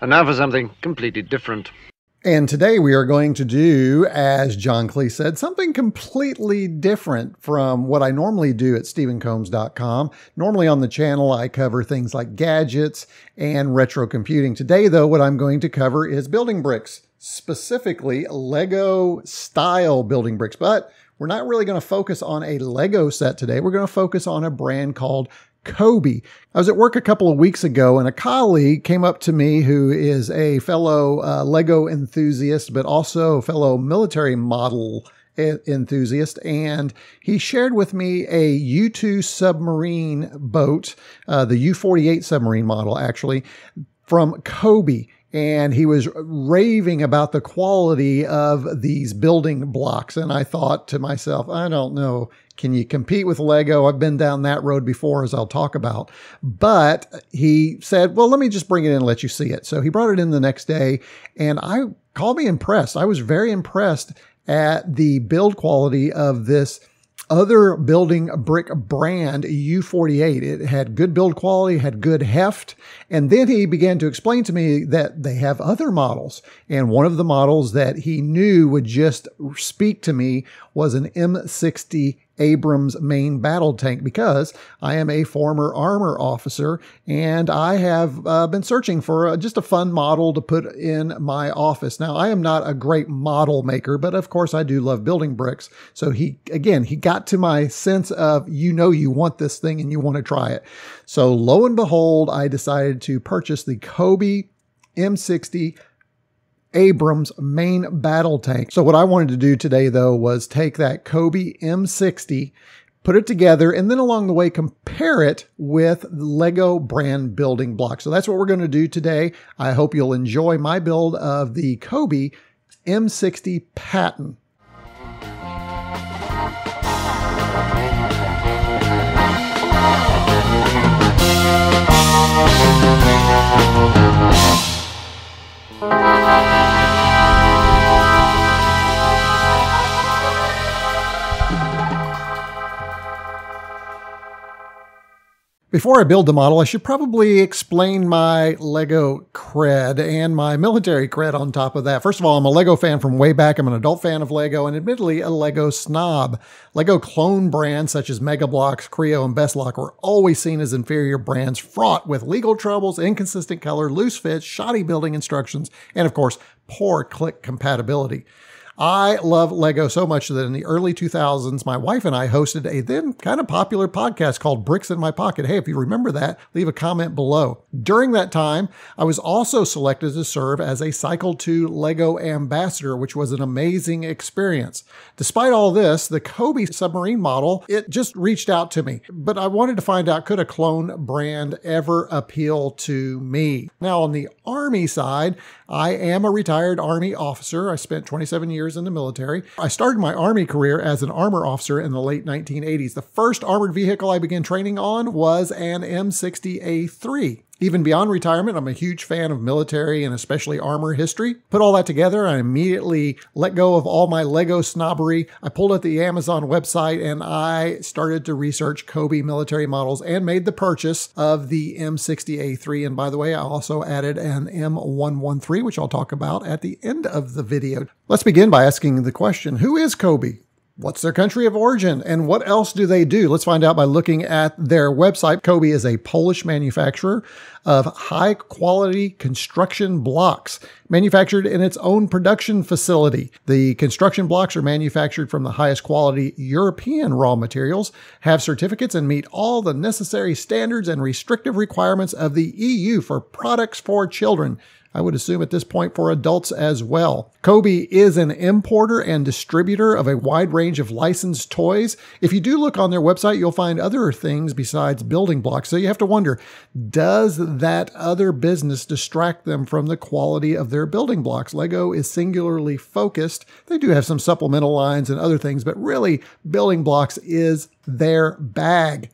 And now for something completely different. And today we are going to do, as John Cleese said, something completely different from what I normally do at StevenCombs.com. Normally on the channel, I cover things like gadgets and retro computing. Today, though, what I'm going to cover is building bricks, specifically Lego style building bricks. But we're not really going to focus on a Lego set today. We're going to focus on a brand called COBI. I was at work a couple of weeks ago and a colleague came up to me who is a fellow uh, Lego enthusiast, but also fellow military model enthusiast, and he shared with me a U 2 submarine boat, uh, the U 48 submarine model, actually, from COBI and he was raving about the quality of these building blocks. And I thought to myself, I don't know, can you compete with Lego? I've been down that road before, as I'll talk about. But he said, well, let me just bring it in and let you see it. So he brought it in the next day, and I called me impressed. I was very impressed at the build quality of this other building brick brand, U48. It had good build quality, had good heft. And then he began to explain to me that they have other models. And one of the models that he knew would just speak to me was an M60 Abrams main battle tank because I am a former armor officer and I have uh, been searching for a, just a fun model to put in my office. Now, I am not a great model maker, but of course I do love building bricks. So he, again, he got to my sense of, you know, you want this thing and you want to try it. So lo and behold, I decided to purchase the COBI M60 Abrams main battle tank. So what I wanted to do today though was take that COBI M60, put it together, and then along the way compare it with Lego brand building blocks. So that's what we're going to do today. I hope you'll enjoy my build of the COBI M60 Patton. Thank you. Before I build the model, I should probably explain my Lego cred and my military cred on top of that. First of all, I'm a Lego fan from way back. I'm an adult fan of Lego and admittedly a Lego snob. Lego clone brands such as Mega Bloks, Kre-O, and Bestlock were always seen as inferior brands fraught with legal troubles, inconsistent color, loose fits, shoddy building instructions, and of course, poor click compatibility. I love Lego so much that in the early 2000s, my wife and I hosted a then kind of popular podcast called Bricks in My Pocket. Hey, if you remember that, leave a comment below. During that time, I was also selected to serve as a Cycle 2 Lego ambassador, which was an amazing experience. Despite all this, the COBI submarine model, it just reached out to me. But I wanted to find out could a clone brand ever appeal to me? Now, on the Army side, I am a retired Army officer. I spent 27 years in the military. I started my Army career as an armor officer in the late 1980s. The first armored vehicle I began training on was an M60A3. Even beyond retirement, I'm a huge fan of military and especially armor history. Put all that together, I immediately let go of all my Lego snobbery. I pulled up the Amazon website and I started to research COBI military models and made the purchase of the M60A3. And by the way, I also added an M113, which I'll talk about at the end of the video. Let's begin by asking the question Who is COBI? What's their country of origin and what else do they do? Let's find out by looking at their website. COBI is a Polish manufacturer of high quality construction blocks manufactured in its own production facility. The construction blocks are manufactured from the highest quality European raw materials, have certificates, and meet all the necessary standards and restrictive requirements of the EU for products for children. I would assume at this point for adults as well. COBI is an importer and distributor of a wide range of licensed toys. If you do look on their website, you'll find other things besides building blocks. So you have to wonder does that other business distract them from the quality of their building blocks? Lego is singularly focused. They do have some supplemental lines and other things, but really, building blocks is their bag,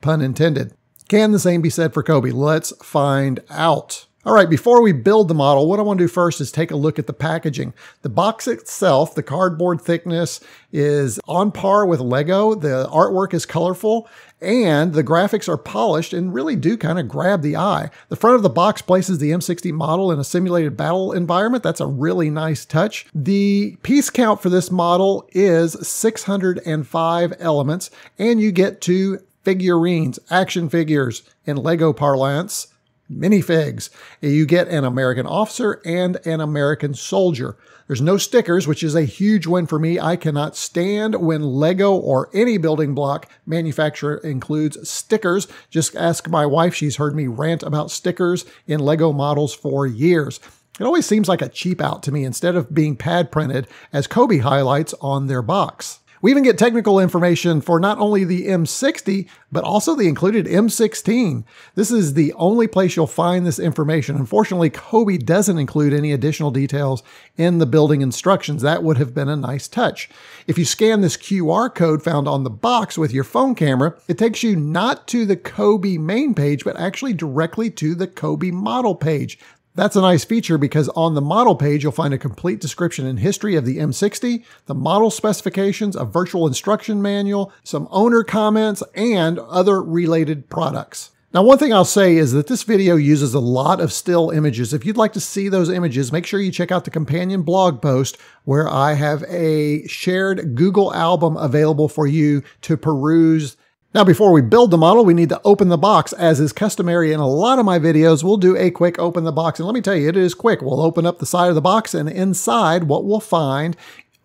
pun intended. Can the same be said for COBI? Let's find out. All right, before we build the model, what I want to do first is take a look at the packaging. The box itself, the cardboard thickness is on par with Lego. The artwork is colorful and the graphics are polished and really do kind of grab the eye. The front of the box places the M60 model in a simulated battle environment. That's a really nice touch. The piece count for this model is 605 elements and you get two figurines, action figures in Lego parlance minifigs. You get an American officer and an American soldier. There's no stickers, which is a huge win for me. I cannot stand when Lego or any building block manufacturer includes stickers. Just ask my wife. She's heard me rant about stickers in Lego models for years. It always seems like a cheap out to me instead of being pad printed as COBI highlights on their box. We even get technical information for not only the M60, but also the included M16. This is the only place you'll find this information. Unfortunately, COBI doesn't include any additional details in the building instructions. That would have been a nice touch. If you scan this QR code found on the box with your phone camera, it takes you not to the COBI main page, but actually directly to the COBI model page. That's a nice feature because on the model page, you'll find a complete description and history of the M60, the model specifications, a virtual instruction manual, some owner comments, and other related products. Now, one thing I'll say is that this video uses a lot of still images. If you'd like to see those images, make sure you check out the companion blog post where I have a shared Google album available for you to peruse now, before we build the model, we need to open the box. As is customary in a lot of my videos, we'll do a quick open the box. And let me tell you, it is quick. We'll open up the side of the box and inside what we'll find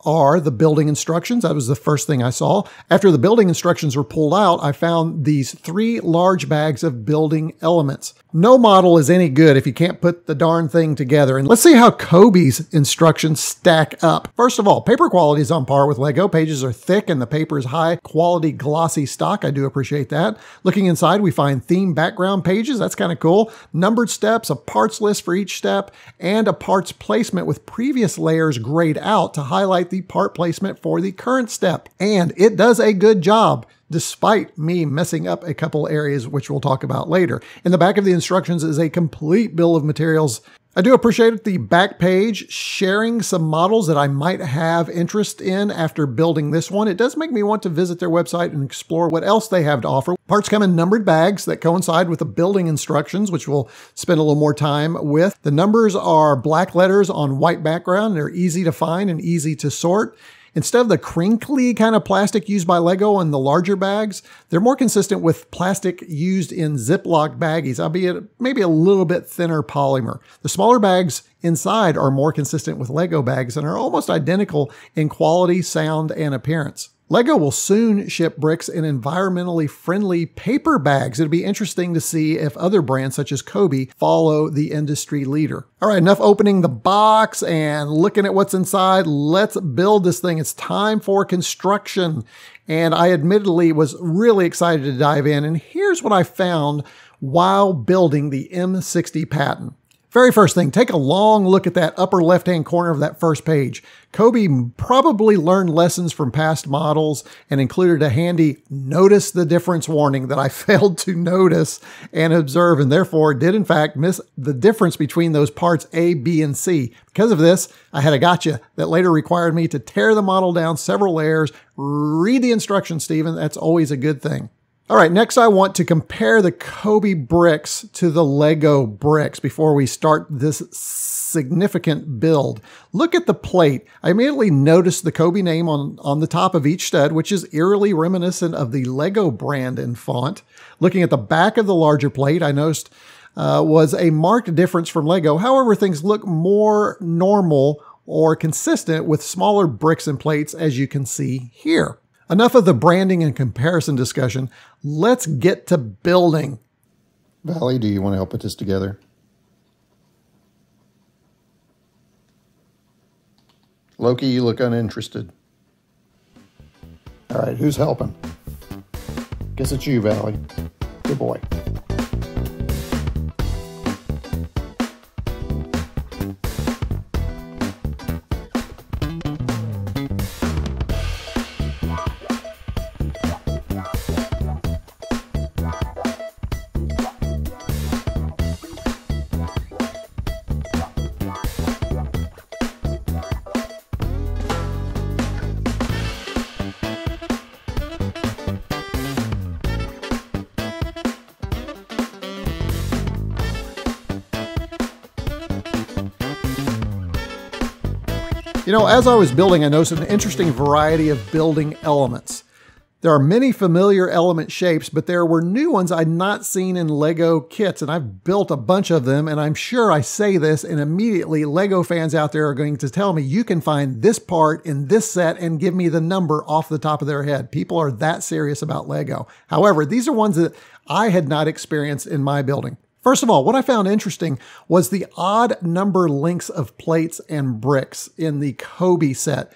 are the building instructions. That was the first thing I saw. After the building instructions were pulled out, I found these three large bags of building elements. No model is any good if you can't put the darn thing together. And let's see how COBI's instructions stack up. First of all, paper quality is on par with Lego. Pages are thick and the paper is high quality glossy stock. I do appreciate that. Looking inside, we find theme background pages. That's kind of cool. Numbered steps, a parts list for each step, and a parts placement with previous layers grayed out to highlight the part placement for the current step. And it does a good job despite me messing up a couple areas, which we'll talk about later. In the back of the instructions is a complete bill of materials. I do appreciate the back page sharing some models that I might have interest in after building this one. It does make me want to visit their website and explore what else they have to offer. Parts come in numbered bags that coincide with the building instructions, which we'll spend a little more time with. The numbers are black letters on white background. They're easy to find and easy to sort. Instead of the crinkly kind of plastic used by Lego in the larger bags, they're more consistent with plastic used in Ziploc baggies, albeit maybe a little bit thinner polymer. The smaller bags inside are more consistent with Lego bags and are almost identical in quality, sound, and appearance. Lego will soon ship bricks in environmentally friendly paper bags. It'll be interesting to see if other brands such as COBI follow the industry leader. All right, enough opening the box and looking at what's inside. Let's build this thing. It's time for construction. And I admittedly was really excited to dive in. And here's what I found while building the M60 Patton. Very first thing, take a long look at that upper left hand corner of that first page. COBI probably learned lessons from past models and included a handy notice the difference warning that I failed to notice and observe, and therefore did in fact miss the difference between those parts A, B, and C. Because of this, I had a gotcha that later required me to tear the model down several layers. Read the instructions, Steven. That's always a good thing. All right, next I want to compare the COBI bricks to the Lego bricks before we start this significant build. Look at the plate. I immediately noticed the COBI name on, on the top of each stud, which is eerily reminiscent of the Lego brand in font. Looking at the back of the larger plate, I noticed uh, was a marked difference from Lego. However, things look more normal or consistent with smaller bricks and plates as you can see here. Enough of the branding and comparison discussion. Let's get to building. Valley, do you want to help put this together? Loki, you look uninterested. All right, who's helping? Guess it's you, Valley. Good boy. You know, as I was building, I noticed an interesting variety of building elements. There are many familiar element shapes, but there were new ones I'd not seen in LEGO kits, and I've built a bunch of them, and I'm sure I say this, and immediately LEGO fans out there are going to tell me you can find this part in this set and give me the number off the top of their head. People are that serious about LEGO. However, these are ones that I had not experienced in my building. First of all, what I found interesting was the odd number links of plates and bricks in the COBI set.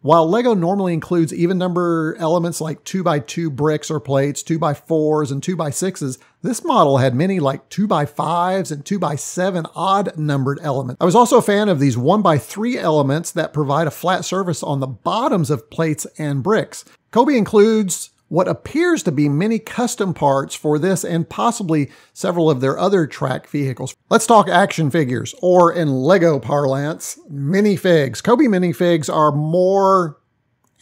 While Lego normally includes even number elements like 2x2 bricks or plates, 2x4s, and 2x6s, this model had many like 2x5s and 2x7 odd numbered elements. I was also a fan of these 1x3 elements that provide a flat surface on the bottoms of plates and bricks. COBI includes what appears to be many custom parts for this and possibly several of their other track vehicles. Let's talk action figures, or in LEGO parlance, minifigs. COBI minifigs are more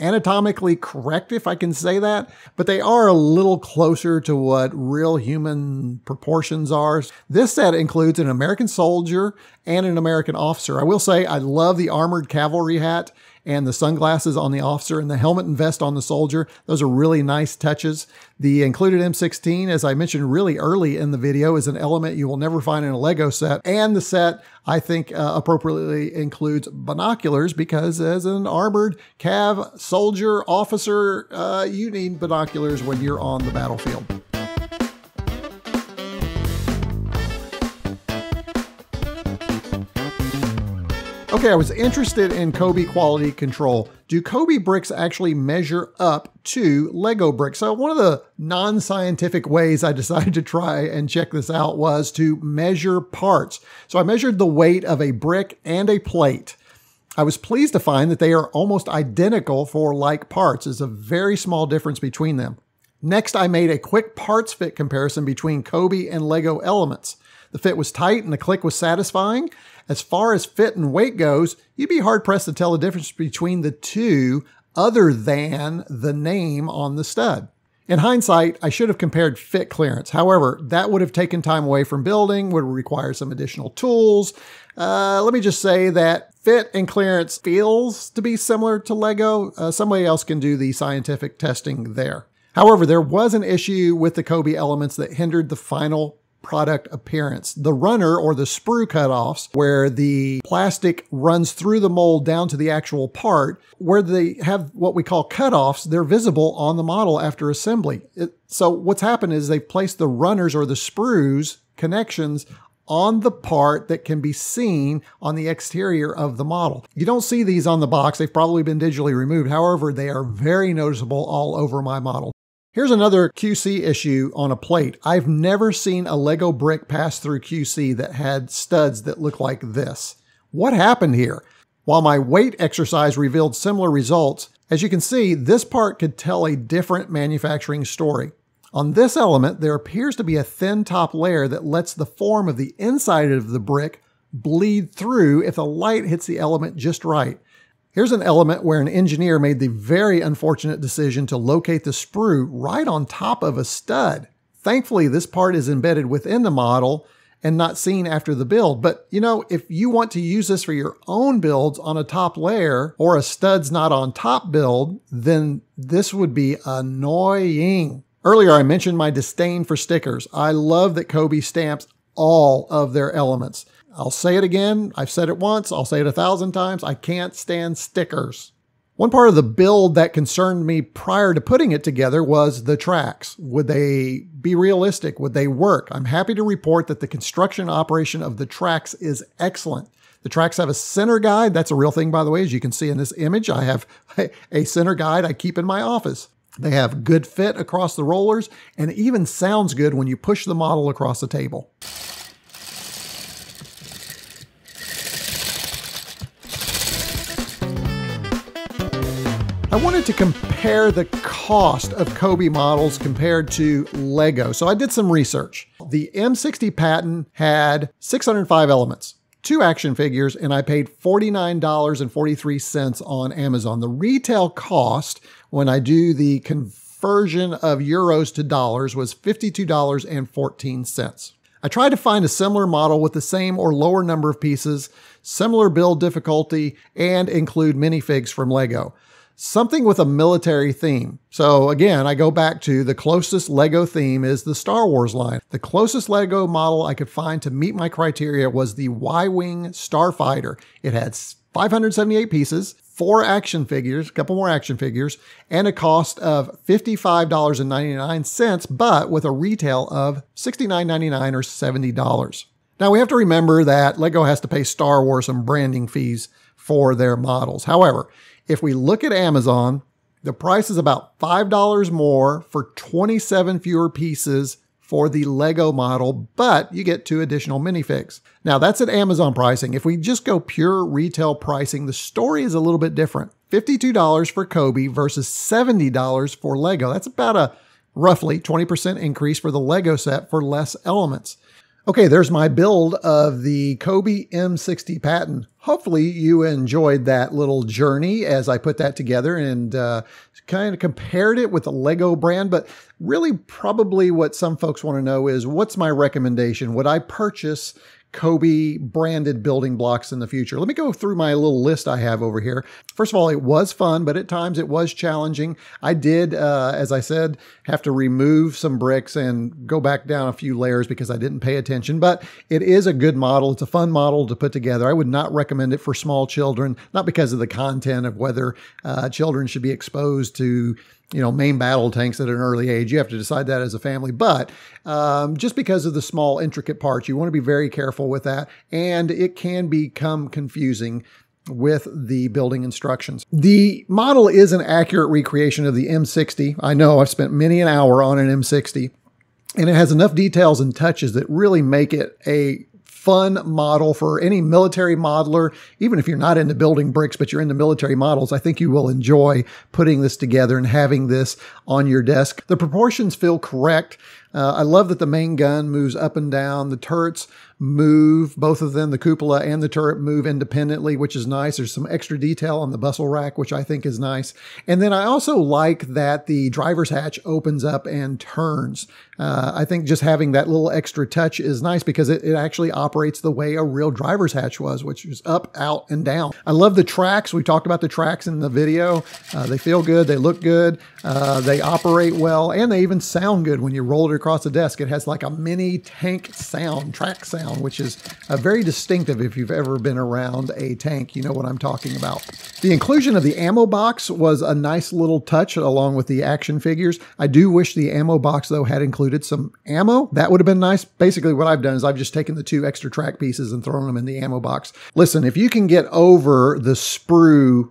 anatomically correct, if I can say that, but they are a little closer to what real human proportions are. This set includes an American soldier and an American officer. I will say I love the armored cavalry hat and the sunglasses on the officer and the helmet and vest on the soldier. Those are really nice touches. The included M16, as I mentioned really early in the video, is an element you will never find in a Lego set. And the set, I think, uh, appropriately includes binoculars because as an armored cav soldier officer, uh, you need binoculars when you're on the battlefield. Okay, I was interested in COBI quality control. Do COBI bricks actually measure up to Lego bricks? So, one of the non scientific ways I decided to try and check this out was to measure parts. So, I measured the weight of a brick and a plate. I was pleased to find that they are almost identical for like parts. There's a very small difference between them. Next, I made a quick parts fit comparison between COBI and Lego elements. The fit was tight and the click was satisfying. As far as fit and weight goes, you'd be hard pressed to tell the difference between the two other than the name on the stud. In hindsight, I should have compared fit clearance. However, that would have taken time away from building, would require some additional tools. Uh, let me just say that fit and clearance feels to be similar to Lego. Uh, somebody else can do the scientific testing there. However, there was an issue with the COBI elements that hindered the final product appearance. The runner or the sprue cutoffs, where the plastic runs through the mold down to the actual part, where they have what we call cutoffs, they're visible on the model after assembly. It, so what's happened is they've placed the runners or the sprues connections on the part that can be seen on the exterior of the model. You don't see these on the box. They've probably been digitally removed. However, they are very noticeable all over my model. Here's another QC issue on a plate. I've never seen a Lego brick pass through QC that had studs that look like this. What happened here? While my weight exercise revealed similar results, as you can see, this part could tell a different manufacturing story. On this element, there appears to be a thin top layer that lets the form of the inside of the brick bleed through if the light hits the element just right. Here's an element where an engineer made the very unfortunate decision to locate the sprue right on top of a stud. Thankfully, this part is embedded within the model and not seen after the build. But you know, if you want to use this for your own builds on a top layer or a studs not on top build, then this would be annoying. Earlier, I mentioned my disdain for stickers. I love that COBI stamps all of their elements. I'll say it again. I've said it once. I'll say it a thousand times. I can't stand stickers. One part of the build that concerned me prior to putting it together was the tracks. Would they be realistic? Would they work? I'm happy to report that the construction operation of the tracks is excellent. The tracks have a center guide. That's a real thing, by the way. As you can see in this image, I have a center guide I keep in my office. They have good fit across the rollers and it even sounds good when you push the model across the table. I wanted to compare the cost of COBI models compared to Lego. So I did some research. The M60 Patton had 605 elements, two action figures, and I paid $49.43 on Amazon. The retail cost when I do the conversion of euros to dollars was $52.14. I tried to find a similar model with the same or lower number of pieces, similar build difficulty, and include minifigs from LEGO. Something with a military theme. So again, I go back to the closest LEGO theme is the Star Wars line. The closest LEGO model I could find to meet my criteria was the Y-Wing Starfighter. It had 578 pieces, four action figures, a couple more action figures, and a cost of $55.99, but with a retail of $69.99 or $70. Now we have to remember that LEGO has to pay Star Wars some branding fees for their models. However, if we look at Amazon, the price is about $5 more for 27 fewer pieces for the Lego model, but you get two additional minifigs. Now that's at Amazon pricing. If we just go pure retail pricing, the story is a little bit different. $52 for COBI versus $70 for Lego. That's about a roughly 20% increase for the Lego set for less elements. Okay, there's my build of the COBI M60 Patton. Hopefully you enjoyed that little journey as I put that together and uh, kind of compared it with the Lego brand. But really, probably what some folks want to know is what's my recommendation? Would I purchase COBI branded building blocks in the future. Let me go through my little list I have over here. First of all, it was fun, but at times it was challenging. I did, uh, as I said, have to remove some bricks and go back down a few layers because I didn't pay attention, but it is a good model. It's a fun model to put together. I would not recommend it for small children, not because of the content of whether uh, children should be exposed to you know, main battle tanks at an early age. You have to decide that as a family. But um, just because of the small, intricate parts, you want to be very careful with that. And it can become confusing with the building instructions. The model is an accurate recreation of the M60. I know I've spent many an hour on an M60 and it has enough details and touches that really make it a fun model for any military modeler. Even if you're not into building bricks, but you're into military models, I think you will enjoy putting this together and having this on your desk. The proportions feel correct. Uh, I love that the main gun moves up and down. The turrets move, both of them, the cupola and the turret move independently, which is nice. There's some extra detail on the bustle rack, which I think is nice. And then I also like that the driver's hatch opens up and turns. Uh, I think just having that little extra touch is nice because it, it actually operates the way a real driver's hatch was, which is up, out, and down. I love the tracks. We talked about the tracks in the video. Uh, they feel good. They look good. Uh, they operate well, and they even sound good when you roll it across the desk. It has like a mini tank sound, track sound which is uh, very distinctive if you've ever been around a tank. You know what I'm talking about. The inclusion of the ammo box was a nice little touch along with the action figures. I do wish the ammo box, though, had included some ammo. That would have been nice. Basically, what I've done is I've just taken the two extra track pieces and thrown them in the ammo box. Listen, if you can get over the sprue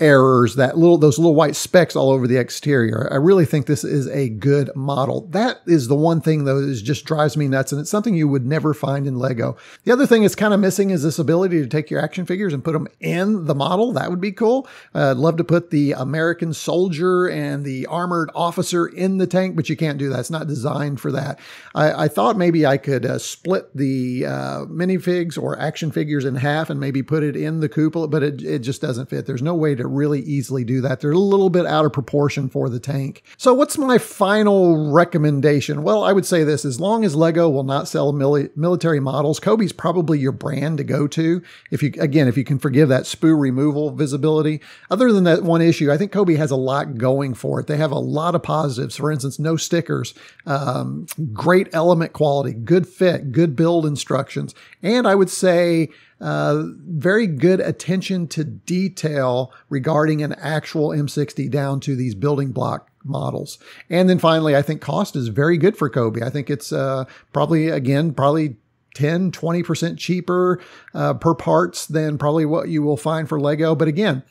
errors, that little those little white specks all over the exterior. I really think this is a good model. That is the one thing though that just drives me nuts, and it's something you would never find in Lego. The other thing it's kind of missing is this ability to take your action figures and put them in the model. That would be cool. Uh, I'd love to put the American soldier and the armored officer in the tank, but you can't do that. It's not designed for that. I, I thought maybe I could uh, split the uh, minifigs or action figures in half and maybe put it in the cupola, but it, it just doesn't fit. There's no way to really easily do that. They're a little bit out of proportion for the tank. So what's my final recommendation? Well, I would say this, as long as Lego will not sell mili- military models, COBI's probably your brand to go to. If you, again, if you can forgive that sprue removal visibility. Other than that one issue, I think Kobe has a lot going for it. They have a lot of positives. For instance, no stickers, um, great element quality, good fit, good build instructions. And I would say, uh, very good attention to detail regarding an actual M60 down to these building block models. And then finally, I think cost is very good for COBI. I think it's uh, probably, again, probably 10, 20% cheaper uh, per parts than probably what you will find for Lego. But again,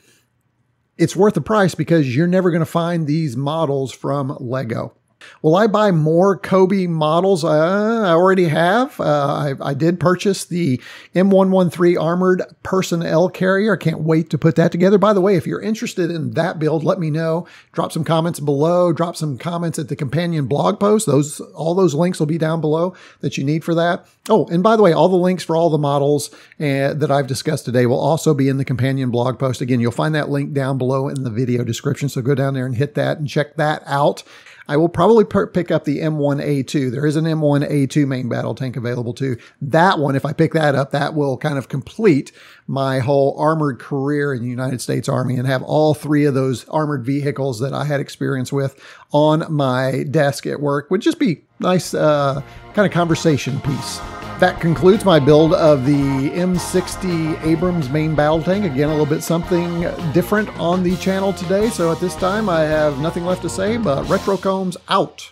it's worth the price because you're never going to find these models from Lego. Will I buy more COBI models? Uh, I already have. Uh, I, I, did purchase the M113 armored personnel carrier. I can't wait to put that together. By the way, if you're interested in that build, let me know. Drop some comments below. Drop some comments at the companion blog post. Those all those links will be down below that you need for that. Oh, and by the way, all the links for all the models uh, that I've discussed today will also be in the companion blog post. Again, you'll find that link down below in the video description. So go down there and hit that and check that out. I will probably per- pick up the M1A2. There is an M1A2 main battle tank available too. That one, if I pick that up, that will kind of complete my whole armored career in the United States Army and have all three of those armored vehicles that I had experience with on my desk at work would just be nice uh, kind of conversation piece. That concludes my build of the M60 Abrams main battle tank. Again, a little bit something different on the channel today. So at this time, I have nothing left to say but Retro Combs out.